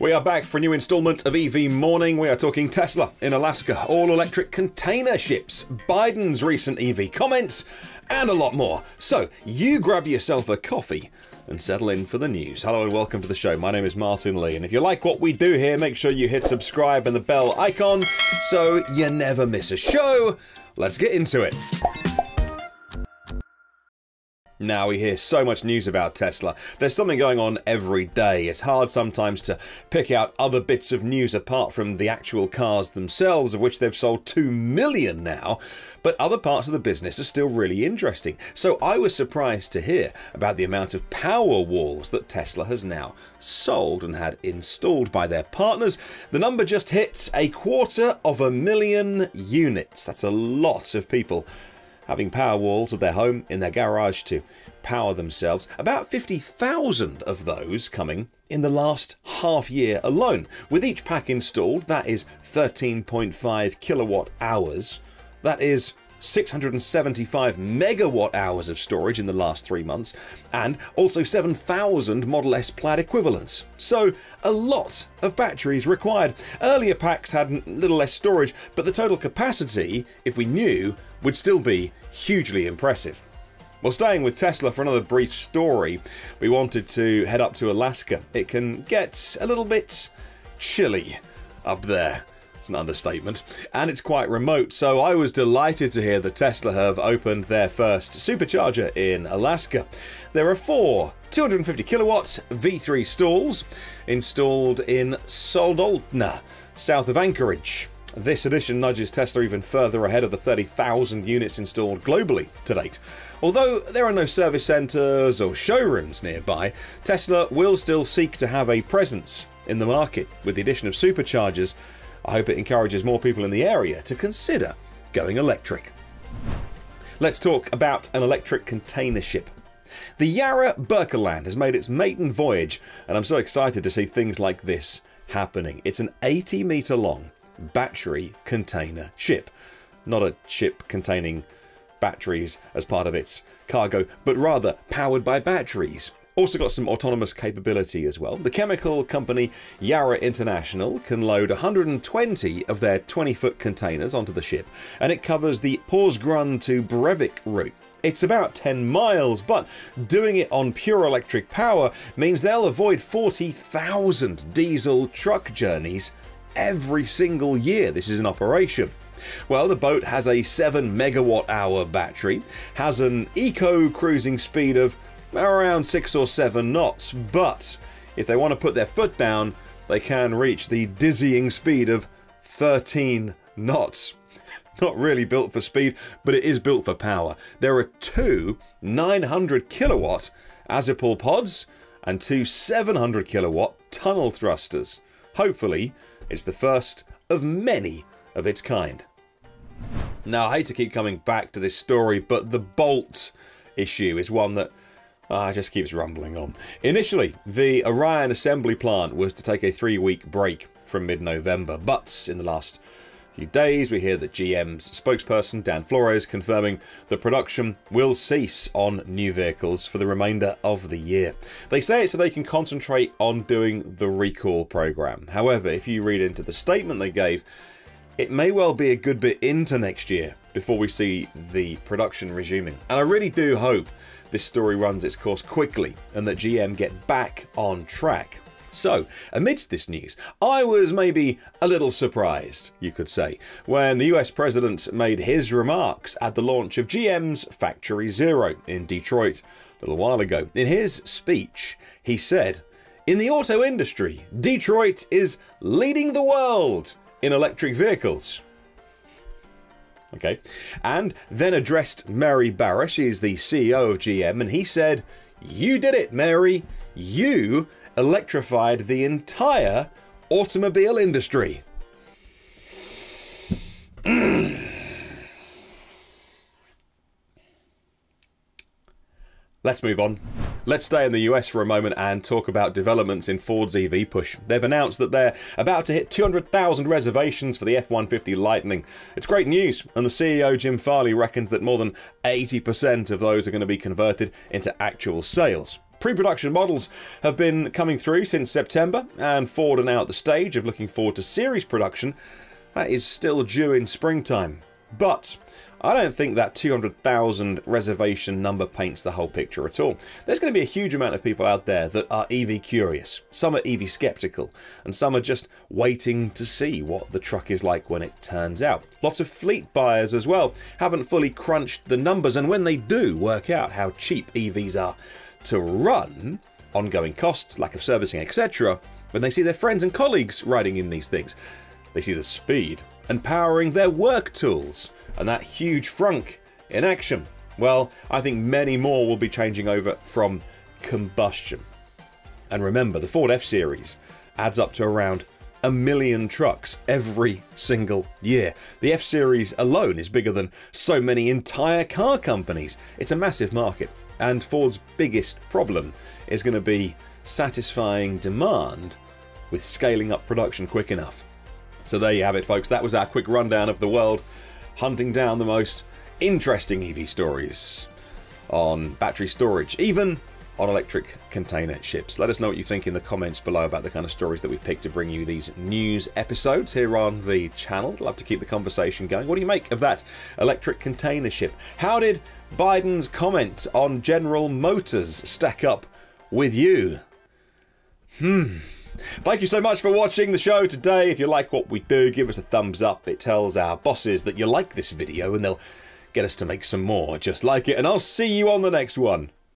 We are back for a new installment of EV Morning. We are talking Tesla in Alaska, all electric container ships, Biden's recent EV comments, and a lot more. So, you grab yourself a coffee and settle in for the news. Hello and welcome to the show. My name is Martyn Lee, and if you like what we do here, make sure you hit subscribe and the bell icon so you never miss a show. Let's get into it. Now we hear so much news about Tesla. There's something going on every day. It's hard sometimes to pick out other bits of news apart from the actual cars themselves, of which they've sold 2 million now. But other parts of the business are still really interesting. So I was surprised to hear about the amount of Powerwalls that Tesla has now sold and had installed by their partners. The number just hits a quarter of a million units. That's a lot of people having Powerwalls of their home in their garage to power themselves. About 50,000 of those coming in the last half year alone. With each pack installed, that is 13.5 kilowatt hours. That is 675 megawatt hours of storage in the last three months, and also 7,000 Model S Plaid equivalents. So, a lot of batteries required. Earlier packs had a little less storage, but the total capacity, if we knew, would still be hugely impressive. Well, staying with Tesla for another brief story, we wanted to head up to Alaska. It can get a little bit chilly up there. It's an understatement. And it's quite remote, so I was delighted to hear that Tesla have opened their first supercharger in Alaska. There are four 250 kilowatts V3 stalls installed in Soldotna, south of Anchorage. This addition nudges Tesla even further ahead of the 30,000 units installed globally to date. Although there are no service centres or showrooms nearby, Tesla will still seek to have a presence in the market with the addition of superchargers I hope it encourages more people in the area to consider going electric. Let's talk about an electric container ship. The Yara Birkeland has made its maiden voyage and I'm so excited to see things like this happening. It's an 80 metre long battery container ship. Not a ship containing batteries as part of its cargo, but rather powered by batteries. Also got some autonomous capability as well. The chemical company Yara International can load 120 of their 20 foot containers onto the ship and it covers the Porsgrunn to Brevik route. It's about 10 miles, but doing it on pure electric power means they'll avoid 40,000 diesel truck journeys every single year this is in operation. Well, the boat has a 7 megawatt hour battery, has an eco cruising speed of around 6 or 7 knots, but if they want to put their foot down, they can reach the dizzying speed of 13 knots. Not really built for speed, but it is built for power. There are two 900 kilowatt Azipull pods and two 700 kilowatt tunnel thrusters. Hopefully, it's the first of many of its kind. Now, I hate to keep coming back to this story, but the Bolt issue is one that Ah, it just keeps rumbling on. Initially, the Orion assembly plant was to take a three week break from mid November, but in the last few days we hear that GM's spokesperson Dan Flores confirming the production will cease on new vehicles for the remainder of the year. They say it so they can concentrate on doing the recall program. However, if you read into the statement they gave, it may well be a good bit into next year before we see the production resuming. And I really do hope this story runs its course quickly and that GM get back on track. So, amidst this news, I was maybe a little surprised, you could say, when the US President made his remarks at the launch of GM's Factory Zero in Detroit a little while ago. In his speech, he said, In the auto industry, Detroit is leading the world in electric vehicles. Okay. And then addressed Mary Barra, she is the CEO of GM, and he said, You did it, Mary. You electrified the entire automobile industry. Let's move on. Let's stay in the US for a moment and talk about developments in Ford's EV push. They've announced that they're about to hit 200,000 reservations for the F-150 Lightning. It's great news, and the CEO Jim Farley reckons that more than 80% of those are going to be converted into actual sales. Pre-production models have been coming through since September, and Ford are now at the stage of looking forward to series production. That is still due in springtime. But I don't think that 200,000 reservation number paints the whole picture at all. There's going to be a huge amount of people out there that are EV curious. Some are EV skeptical, and some are just waiting to see what the truck is like when it turns out. Lots of fleet buyers as well haven't fully crunched the numbers, and when they do work out how cheap EVs are to run, ongoing costs, lack of servicing, etc., when they see their friends and colleagues riding in these things, they see the speed and powering their work tools and that huge frunk in action. Well, I think many more will be changing over from combustion. And remember, the Ford F-Series adds up to around a million trucks every single year. The F-Series alone is bigger than so many entire car companies. It's a massive market, and Ford's biggest problem is going to be satisfying demand with scaling up production quick enough. So there you have it folks, that was our quick rundown of the world hunting down the most interesting EV stories on battery storage, even on electric container ships. Let us know what you think in the comments below about the kind of stories that we picked to bring you these news episodes here on the channel. Love to keep the conversation going. What do you make of that electric container ship? How did Biden's comment on General Motors stack up with you? Hmm. Thank you so much for watching the show today. If you like what we do, give us a thumbs up. It tells our bosses that you like this video and they'll get us to make some more just like it. And I'll see you on the next one.